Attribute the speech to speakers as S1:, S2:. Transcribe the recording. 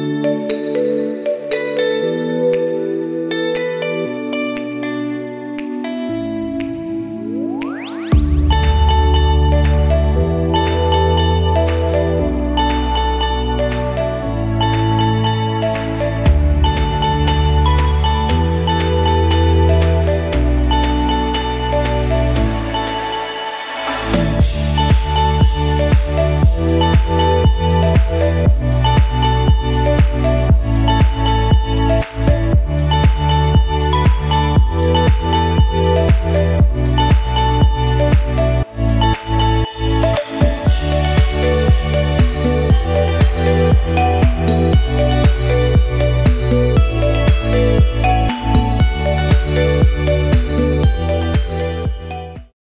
S1: Música